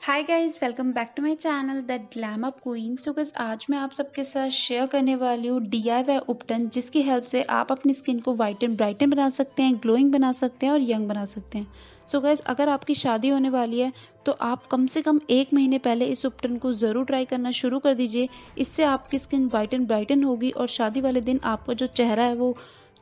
Hi guys welcome back to my channel the glam up queen so guys आज मैं आप सबके साथ शेयर करने वाली हूँ डी आई वाई उपटन, जिसकी हेल्प से आप अपनी स्किन को वाइट एंड ब्राइटन बना सकते हैं ग्लोइंग बना सकते हैं और यंग बना सकते हैं। सो so गाइस अगर आपकी शादी होने वाली है तो आप कम से कम एक महीने पहले इस उपटन को ज़रूर ट्राई करना शुरू कर दीजिए। इससे आपकी स्किन वाइट एंड ब्राइटन होगी और शादी वाले दिन आपका जो चेहरा है, वो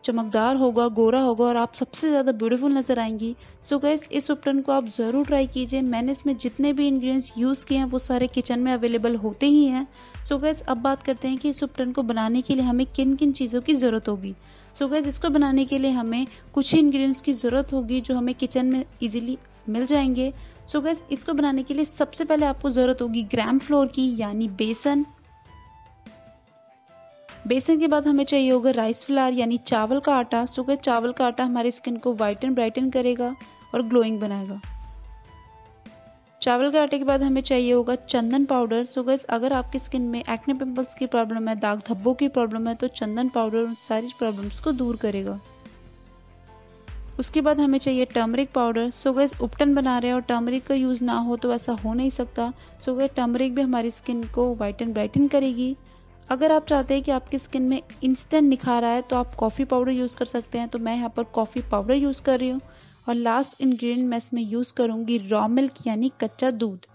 चमकदार होगा, गोरा होगा और आप सबसे ज़्यादा ब्यूटीफुल नज़र आएँगी। सो so गैस इस उपटन को आप ज़रूर ट्राई कीजिए। मैंने इसमें जितने भी इंग्रेडिएंट्स यूज़ किए हैं, वो सारे किचन में अवेलेबल होते ही हैं। सो so गैस अब बात करते हैं कि इस उपटन को बनाने के लिए हमें किन किन चीज़ों की ज़रूरत होगी। सो so गैस इसको बनाने के लिए हमें कुछ ही इंग्रेडिएंट्स की ज़रूरत होगी जो हमें किचन में ईजिली मिल जाएँगे। सो so गैस इसको बनाने के लिए सबसे पहले आपको ज़रूरत होगी ग्राम फ्लोर की, यानी बेसन। बेसन के बाद हमें चाहिए होगा राइस फ्लावर यानी चावल का आटा। सूखे चावल का आटा हमारी स्किन को वाइटन ब्राइटन करेगा और ग्लोइंग बनाएगा। चावल के आटे के बाद हमें चाहिए होगा चंदन पाउडर सो गैस अगर आपकी स्किन में एक्ने पिंपल्स की प्रॉब्लम है, दाग धब्बों की प्रॉब्लम है तो चंदन पाउडर उन सारी प्रॉब्लम्स को दूर करेगा। उसके बाद हमें चाहिए टर्मरिक पाउडर सो गैस उपटन बना रहे हैं और टर्मरिक का यूज़ ना हो तो ऐसा हो नहीं सकता। सो गैस टर्मरिक भी हमारी स्किन को वाइटन ब्राइटन करेगी। अगर आप चाहते हैं कि आपकी स्किन में इंस्टेंट निखार आए तो आप कॉफ़ी पाउडर यूज़ कर सकते हैं। तो मैं यहाँ पर कॉफ़ी पाउडर यूज़ कर रही हूँ। और लास्ट इंग्रेडिएंट मैं इसमें यूज़ करूँगी रॉ मिल्क यानी कच्चा दूध।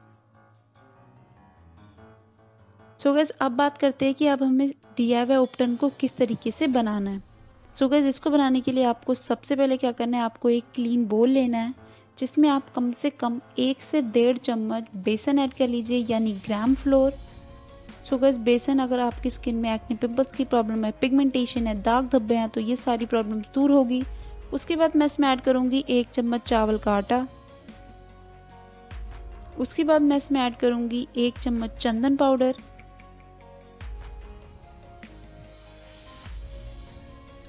सो so गैस अब बात करते हैं कि अब हमें डी आई उपटन को किस तरीके से बनाना है। सो गैस इसको बनाने के लिए आपको सबसे पहले क्या करना है, आपको एक क्लीन बोल लेना है, जिसमें आप कम से कम एक से डेढ़ चम्मच बेसन ऐड कर लीजिए, यानी ग्राम फ्लोर सो गैस बेसन अगर आपकी स्किन में एक्ने पिंपल्स की प्रॉब्लम है पिगमेंटेशन है, दाग धब्बे हैं तो ये सारी प्रॉब्लम दूर होगी। उसके बाद मैं इसमें ऐड करूँगी एक चम्मच चावल का आटा। उसके बाद मैं इसमें ऐड करूँगी एक चम्मच चंदन पाउडर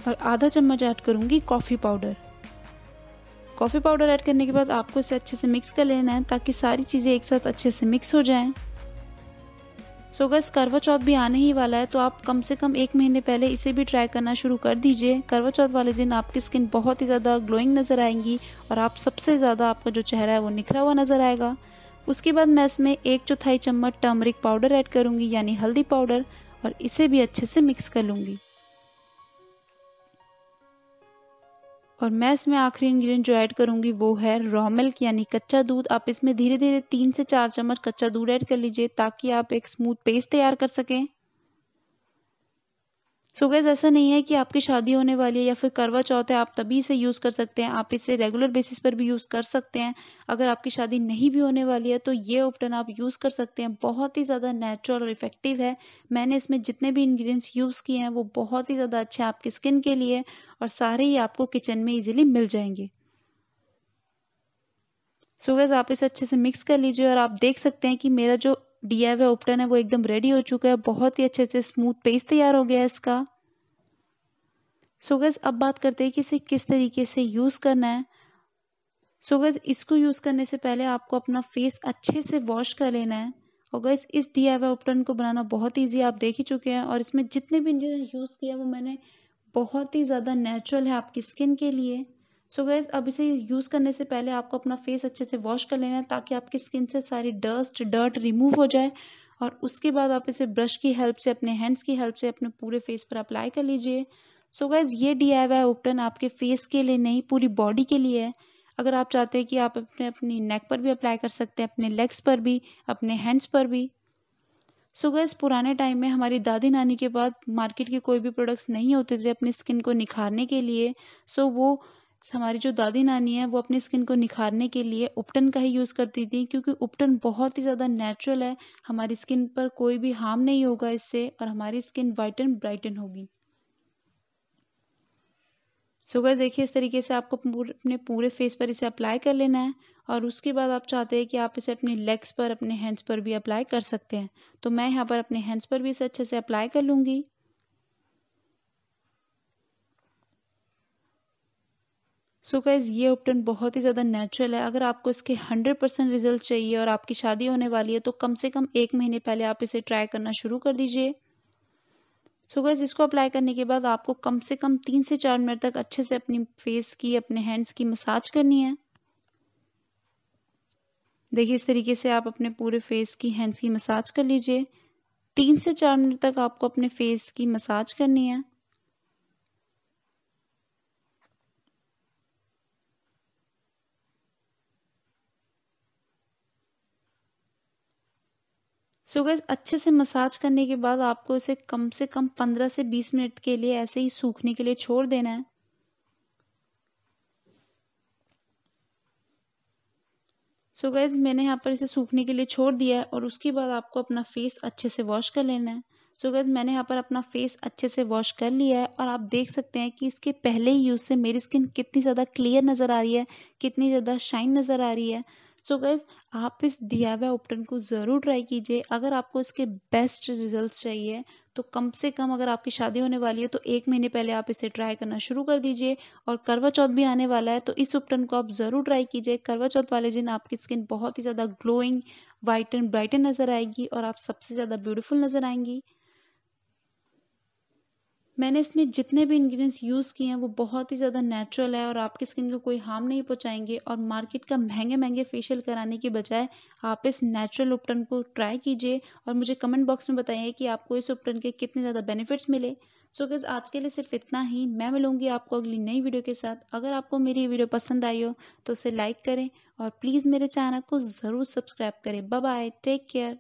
और आधा चम्मच ऐड करूँगी coffee powder coffee powder add करने के बाद आपको इसे अच्छे से मिक्स कर लेना है, ताकि सारी चीज़ें एक साथ अच्छे से मिक्स हो जाएँ। सो अगर करवा चौथ भी आने ही वाला है तो आप कम से कम एक महीने पहले इसे भी ट्राई करना शुरू कर दीजिए। करवा चौथ वाले दिन आपकी स्किन बहुत ही ज़्यादा ग्लोइंग नज़र आएँगी और आप सबसे ज़्यादा आपका जो चेहरा है, वो निखरा हुआ नज़र आएगा। उसके बाद मैं इसमें एक चौथाई चम्मच टर्मरिक पाउडर ऐड करूँगी, यानी हल्दी पाउडर और इसे भी अच्छे से मिक्स कर लूँगी। और मैं इसमें आखिरी इंग्रेडिएंट जो ऐड करूँगी वो है रॉ मिल्क यानी कच्चा दूध। आप इसमें धीरे धीरे तीन से चार चम्मच कच्चा दूध ऐड कर लीजिए ताकि आप एक स्मूथ पेस्ट तैयार कर सकें। सो गैस ऐसा नहीं है कि आपकी शादी होने वाली है या फिर करवा चौथ है, आप तभी इसे यूज़ कर सकते हैं, आप इसे रेगुलर बेसिस पर भी यूज़ कर सकते हैं। अगर आपकी शादी नहीं भी होने वाली है तो ये उपटन आप यूज़ कर सकते हैं। बहुत ही ज़्यादा नेचुरल और इफ़ेक्टिव है। मैंने इसमें जितने भी इंग्रेडिएंट्स यूज़ किए हैं, वो बहुत ही ज़्यादा अच्छे हैं आपकी स्किन के लिए और सारे ही आपको किचन में ईजिली मिल जाएँगे। सो गैस आप इसे अच्छे से मिक्स कर लीजिए और आप देख सकते हैं कि मेरा जो डी आई है वो एकदम रेडी हो चुका है। बहुत ही अच्छे से स्मूथ पेस्ट तैयार हो गया है इसका। सो गैस अब बात करते हैं कि इसे किस तरीके से यूज़ करना है। सो गैस इसको यूज़ करने से पहले आपको अपना फेस अच्छे से वॉश कर लेना है। और गैस इस डी आई उपटन को बनाना बहुत ईजी आप देख ही चुके हैं। और इसमें जितने भी यूज़ किया वो मैंने बहुत ही ज़्यादा नेचुरल है आपकी स्किन के लिए। सो गैस अब इसे यूज़ करने से पहले आपको अपना फेस अच्छे से वॉश कर लेना है ताकि आपकी स्किन से सारी डस्ट डर्ट रिमूव हो जाए। और उसके बाद आप इसे ब्रश की हेल्प से, अपने हैंड्स की हेल्प से, अपने पूरे फेस पर अप्लाई कर लीजिए। सो गैस ये डी आई वाई उपटन आपके फेस के लिए नहीं, पूरी बॉडी के लिए है। अगर आप चाहते हैं कि आप अपने, अपनी नेक पर भी अप्लाई कर सकते हैं, अपने लेग्स पर भी, अपने हैंड्स पर भी। सो so गैस पुराने टाइम में हमारी दादी नानी के बाद मार्केट के कोई भी प्रोडक्ट्स नहीं होते थे अपनी स्किन को निखारने के लिए। सो so वो हमारी जो दादी नानी है, वो अपनी स्किन को निखारने के लिए उपटन का ही यूज़ करती थी, क्योंकि उपटन बहुत ही ज़्यादा नेचुरल है। हमारी स्किन पर कोई भी हार्म नहीं होगा इससे, और हमारी स्किन वाइटन ब्राइटन होगी। सो गैस देखिए, इस तरीके से आपको अपने पूरे फेस पर इसे अप्लाई कर लेना है, और उसके बाद आप चाहते हैं कि आप इसे अपने लेग्स पर, अपने हैंड्स पर भी अप्लाई कर सकते हैं। तो मैं यहाँ पर अपने हैंड्स पर भी इसे अच्छे से अप्लाई कर लूँगी। सो so गैस ये उपटन बहुत ही ज़्यादा नेचुरल है। अगर आपको इसके 100 परसेंट रिज़ल्ट चाहिए और आपकी शादी होने वाली है तो कम से कम एक महीने पहले आप इसे ट्राई करना शुरू कर दीजिए। सो गैस इसको अप्लाई करने के बाद आपको कम से कम तीन से चार मिनट तक अच्छे से अपनी फेस की, अपने हैंड्स की मसाज करनी है। देखिए, इस तरीके से आप अपने पूरे फेस की हैंड्स की मसाज कर लीजिए। तीन से चार मिनट तक आपको अपने फेस की मसाज करनी है। सो so गैस अच्छे से मसाज करने के बाद आपको इसे कम से कम पंद्रह से बीस मिनट के लिए ऐसे ही सूखने के लिए छोड़ देना है। सो so गैस मैंने यहाँ पर इसे सूखने के लिए छोड़ दिया है और उसके बाद आपको अपना फेस अच्छे से वॉश कर लेना है। सो so गैस मैंने यहाँ पर अपना फेस अच्छे से वॉश कर लिया है और आप देख सकते हैं कि इसके पहले ही यूज़ से मेरी स्किन कितनी ज़्यादा क्लियर नज़र आ रही है, कितनी ज़्यादा शाइन नज़र आ रही है। सो गैस आप इस डी आई उपटन को ज़रूर ट्राई कीजिए। अगर आपको इसके बेस्ट रिज़ल्ट चाहिए तो कम से कम अगर आपकी शादी होने वाली है तो एक महीने पहले आप इसे ट्राई करना शुरू कर दीजिए। और करवा चौथ भी आने वाला है तो इस उपटन को आप ज़रूर ट्राई कीजिए। करवा चौथ वाले दिन आपकी स्किन बहुत ही ज़्यादा ग्लोइंग वाइट एंड ब्राइटन नज़र आएगी और आप सबसे ज़्यादा ब्यूटीफुल नज़र आएँगी। मैंने इसमें जितने भी इंग्रेडिएंट्स यूज़ किए हैं वो बहुत ही ज़्यादा नेचुरल है और आपकी स्किन को कोई हार्म नहीं पहुंचाएँगे और मार्केट का महँगे महँगे फेशियल कराने के बजाय आप इस नेचुरल उपटन को ट्राई कीजिए और मुझे कमेंट बॉक्स में बताइए कि आपको इस उपटन के कितने ज़्यादा बेनिफिट्स मिले। सो so, आज के लिए सिर्फ़ इतना ही। मैं मिलूँगी आपको अगली नई वीडियो के साथ। अगर आपको मेरी वीडियो पसंद आई हो तो उसे लाइक करें और प्लीज़ मेरे चैनल को ज़रूर सब्सक्राइब करें। Bye take care